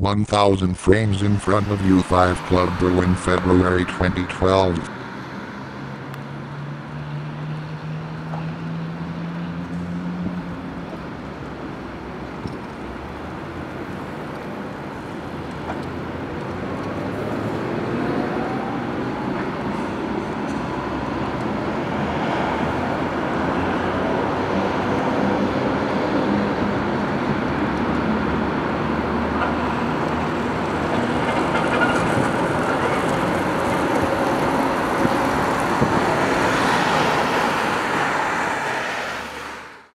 1000 frames in front of U5 Club Berlin February 2012